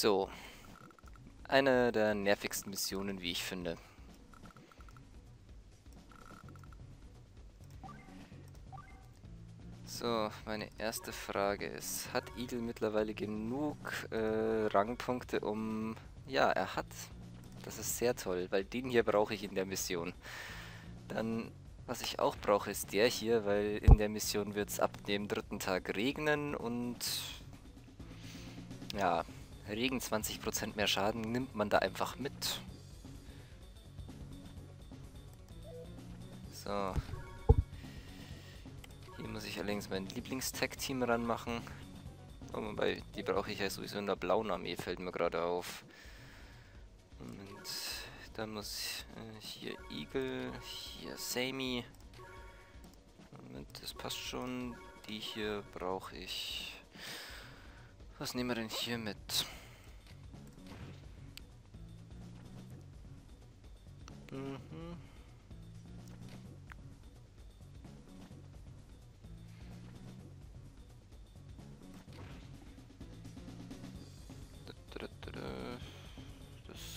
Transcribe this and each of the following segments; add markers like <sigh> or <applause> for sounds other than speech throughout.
So. Eine der nervigsten Missionen, wie ich finde. So, meine erste Frage ist, hat Eagle mittlerweile genug äh, Rangpunkte, um... Ja, er hat. Das ist sehr toll, weil den hier brauche ich in der Mission. Dann, was ich auch brauche, ist der hier, weil in der Mission wird es ab dem dritten Tag regnen und... Ja, Regen 20% mehr Schaden nimmt man da einfach mit. So, hier muss ich allerdings mein Lieblings-Tech-Team ranmachen. Oh, wobei, die brauche ich ja sowieso in der blauen Armee, fällt mir gerade auf. Und dann muss äh, hier Eagle, hier Sammy. Moment, das passt schon. Die hier brauche ich. Was nehmen wir denn hier mit? Mhm.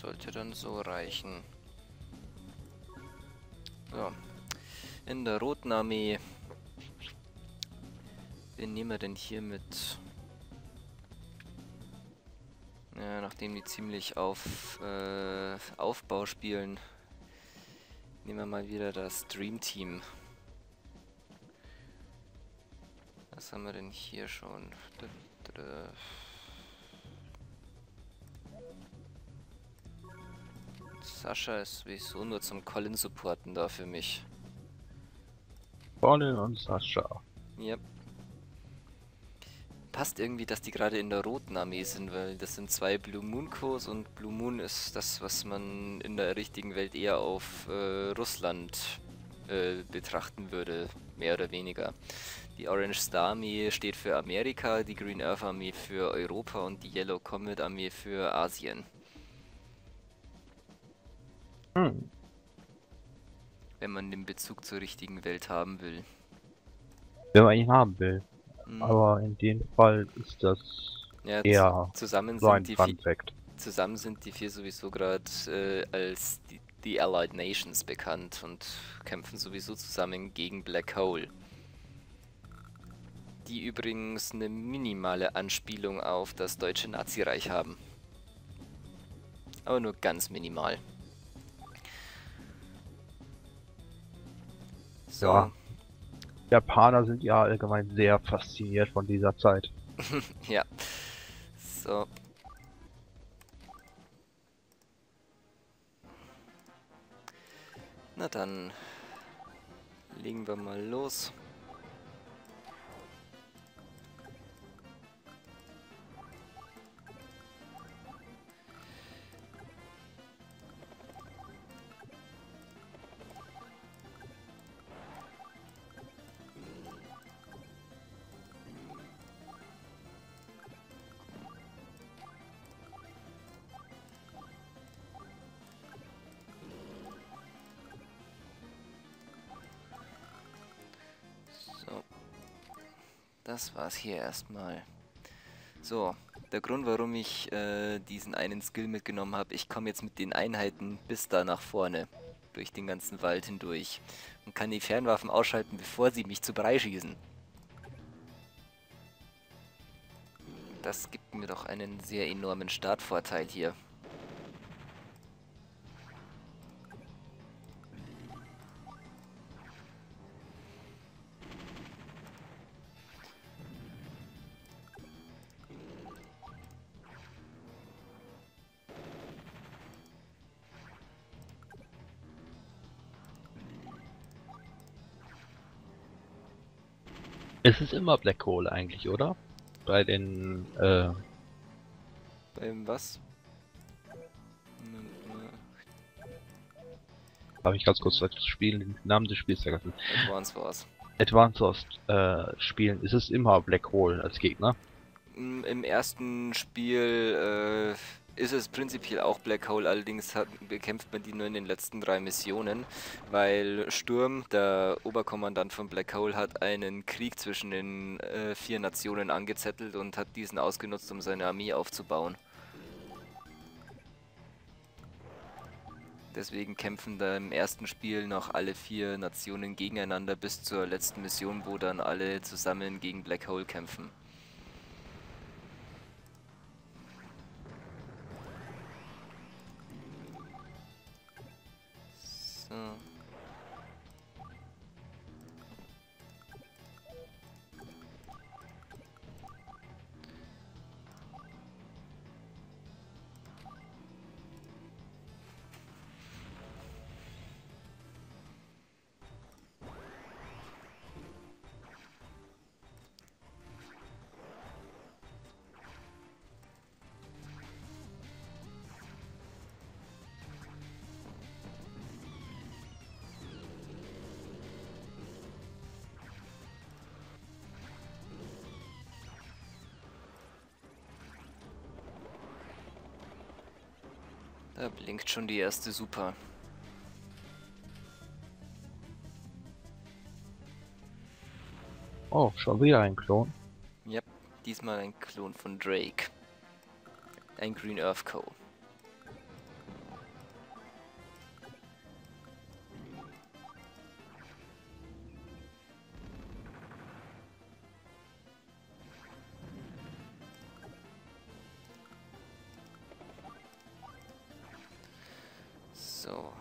sollte dann so reichen. So. In der Roten Armee. Wen nehmen wir denn hier mit? Ja, nachdem die ziemlich auf äh, Aufbau spielen, nehmen wir mal wieder das Dream Team. Was haben wir denn hier schon? Sascha ist sowieso nur zum Colin supporten da für mich. Colin und Sascha. Yep. Passt irgendwie, dass die gerade in der roten Armee sind, weil das sind zwei Blue Moon Co's und Blue Moon ist das, was man in der richtigen Welt eher auf äh, Russland äh, betrachten würde, mehr oder weniger. Die Orange Star Armee steht für Amerika, die Green Earth Armee für Europa und die Yellow Comet Armee für Asien. Hm. Wenn man den Bezug zur richtigen Welt haben will. Wenn man ihn haben will. Mhm. Aber in dem Fall ist das ja, eher zusammen so sind die Fun Fact. Zusammen sind die vier sowieso gerade äh, als die, die Allied Nations bekannt und kämpfen sowieso zusammen gegen Black Hole. Die übrigens eine minimale Anspielung auf das deutsche Nazireich haben. Aber nur ganz minimal. So. Ja. Japaner sind ja allgemein sehr fasziniert von dieser Zeit. <laughs> ja. So. Na dann legen wir mal los. Das war's hier erstmal. So, der Grund, warum ich äh, diesen einen Skill mitgenommen habe, ich komme jetzt mit den Einheiten bis da nach vorne, durch den ganzen Wald hindurch und kann die Fernwaffen ausschalten, bevor sie mich zu Brei schießen. Das gibt mir doch einen sehr enormen Startvorteil hier. Es ist immer Black Hole eigentlich, oder? Bei den, äh... Beim was? Habe ich ganz kurz das Spiel, den Namen des Spiels vergessen. Advance Wars. Advance Wars äh, spielen, ist es immer Black Hole als Gegner? Im ersten Spiel äh, ist es prinzipiell auch Black Hole, allerdings hat, bekämpft man die nur in den letzten drei Missionen, weil Sturm, der Oberkommandant von Black Hole, hat einen Krieg zwischen den äh, vier Nationen angezettelt und hat diesen ausgenutzt, um seine Armee aufzubauen. Deswegen kämpfen da im ersten Spiel noch alle vier Nationen gegeneinander bis zur letzten Mission, wo dann alle zusammen gegen Black Hole kämpfen. Da blinkt schon die erste Super. Oh, schon wieder ein Klon. Ja, diesmal ein Klon von Drake. Ein Green Earth Co. So.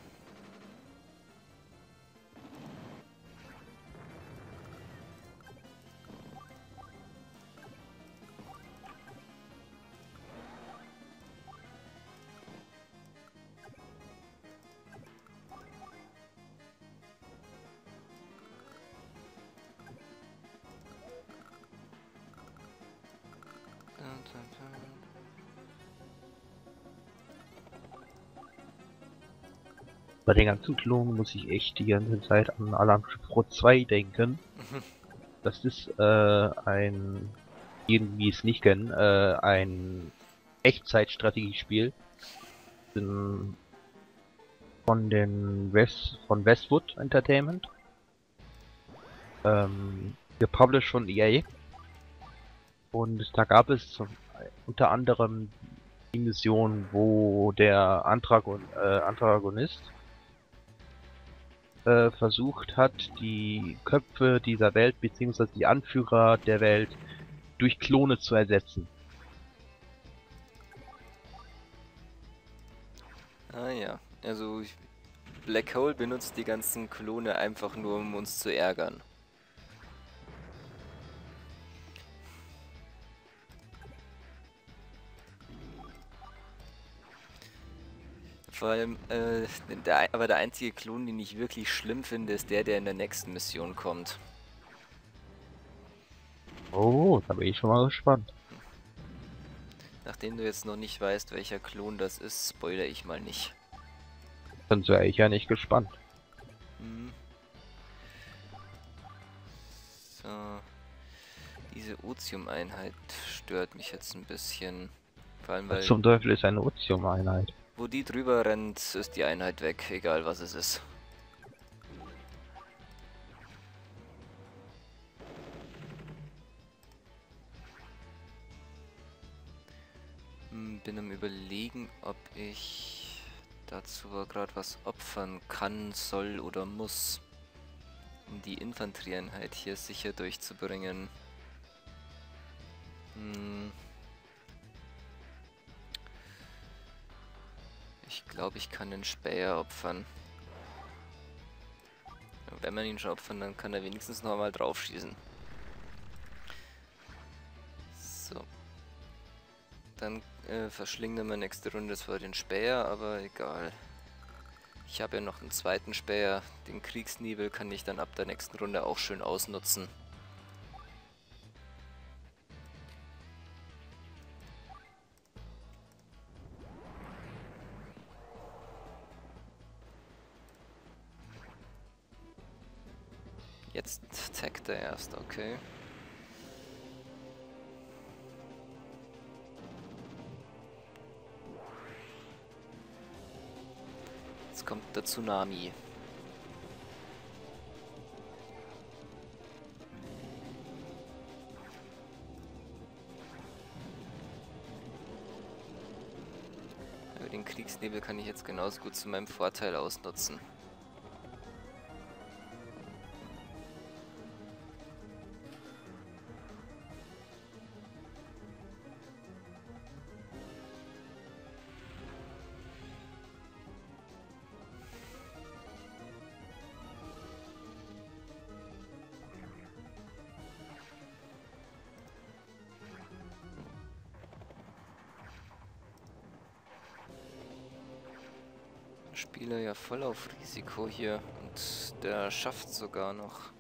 Bei den ganzen Klonen muss ich echt die ganze Zeit an Alarm Pro 2 denken. Das ist äh, ein, irgendwie es nicht kennen, äh, ein Echtzeitstrategiespiel. Bin Von den West, von Westwood Entertainment. Ähm, gepublished von EA. Und da gab es unter anderem die Mission, wo der Antragon, äh, Antagonist äh, versucht hat, die Köpfe dieser Welt bzw. die Anführer der Welt durch Klone zu ersetzen. Ah ja, also Black Hole benutzt die ganzen Klone einfach nur, um uns zu ärgern. Vor allem, äh, der, aber der einzige Klon, den ich wirklich schlimm finde, ist der, der in der nächsten Mission kommt. Oh, da bin ich schon mal gespannt. Nachdem du jetzt noch nicht weißt, welcher Klon das ist, spoiler ich mal nicht. Dann wäre ich ja nicht gespannt. Hm. So. Diese Ozium-Einheit stört mich jetzt ein bisschen. Vor allem, weil Was zum Teufel ist eine Ozium-Einheit? Wo die drüber rennt, ist die Einheit weg, egal was es ist. Hm, Bin am überlegen, ob ich dazu gerade was opfern kann, soll oder muss, um die Infanterieeinheit hier sicher durchzubringen. Hm. Ich glaube, ich kann den Späher opfern. Wenn man ihn schon opfern, dann kann er wenigstens noch mal draufschießen. So. Dann äh, verschlingen wir nächste Runde zwar den Späher, aber egal. Ich habe ja noch einen zweiten Späher. Den Kriegsnebel kann ich dann ab der nächsten Runde auch schön ausnutzen. Erst, okay. Jetzt kommt der Tsunami. Weil den Kriegsnebel kann ich jetzt genauso gut zu meinem Vorteil ausnutzen. Spieler ja voll auf Risiko hier und der schafft sogar noch.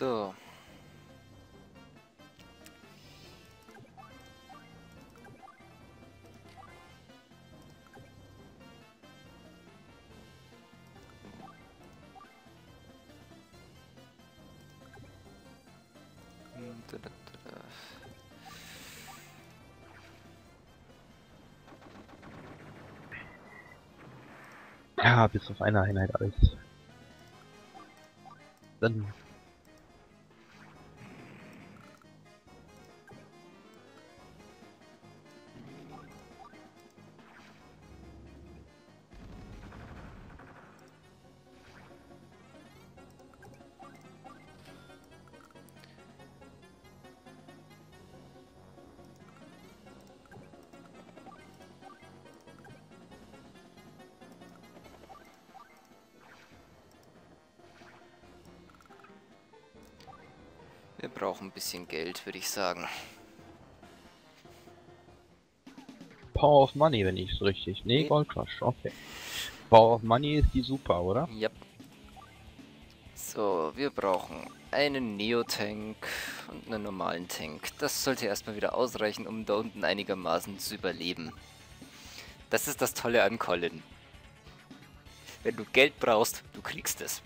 So. Ja, bis auf eine Einheit alles. Dann Wir brauchen ein bisschen Geld, würde ich sagen. Power of Money, wenn ich es richtig. Nee, Nee. Gold Rush, okay. Power of Money ist die super, oder? Yep. So, wir brauchen einen Neo-Tank und einen normalen Tank. Das sollte erstmal wieder ausreichen, um da unten einigermaßen zu überleben. Das ist das Tolle an Colin. Wenn du Geld brauchst, du kriegst es.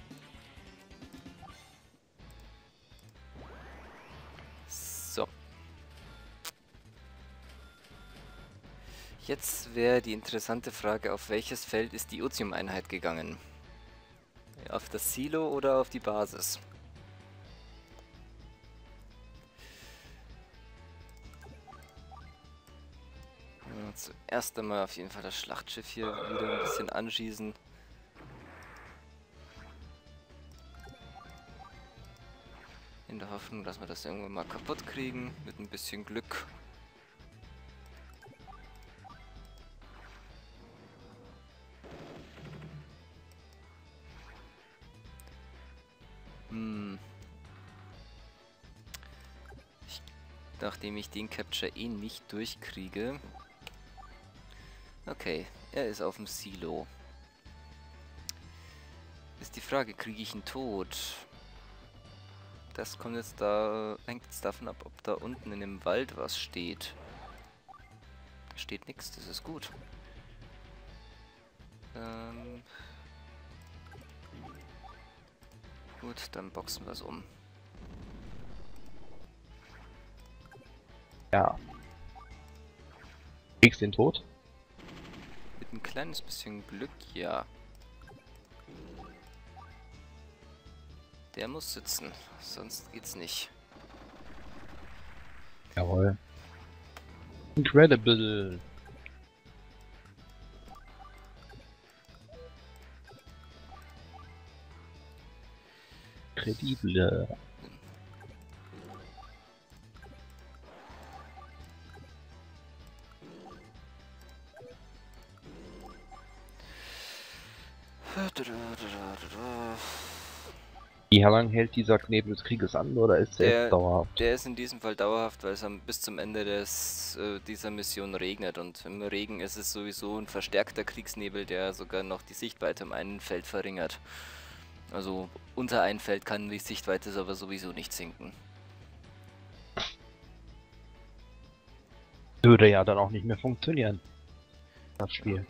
Jetzt wäre die interessante Frage, auf welches Feld ist die Ozium-Einheit gegangen? Auf das Silo oder auf die Basis? Zuerst einmal auf jeden Fall das Schlachtschiff hier wieder ein bisschen anschießen. In der Hoffnung, dass wir das irgendwann mal kaputt kriegen, mit ein bisschen Glück. Nachdem ich den Capture eh nicht durchkriege. Okay, er ist auf dem Silo. Ist die Frage, kriege ich ihn tot? Das kommt jetzt da, hängt jetzt davon ab, ob da unten in dem Wald was steht. Da steht nichts, das ist gut. Ähm, Gut, dann boxen wir es um. Ja. Kriegst den tot? Mit ein kleines bisschen Glück, ja. Der muss sitzen, sonst geht's nicht. Jawohl. Incredible. Kredible. Wie lange hält dieser Knebel des Krieges an oder ist der, Der- dauerhaft? Der ist in diesem Fall dauerhaft, weil es am, bis zum Ende des, äh, dieser Mission regnet. Und im Regen ist es sowieso ein verstärkter Kriegsnebel, der sogar noch die Sichtweite um ein Feld verringert. Also unter ein Feld kann die Sichtweite aber sowieso nicht sinken. Würde ja dann auch nicht mehr funktionieren. Das Spiel.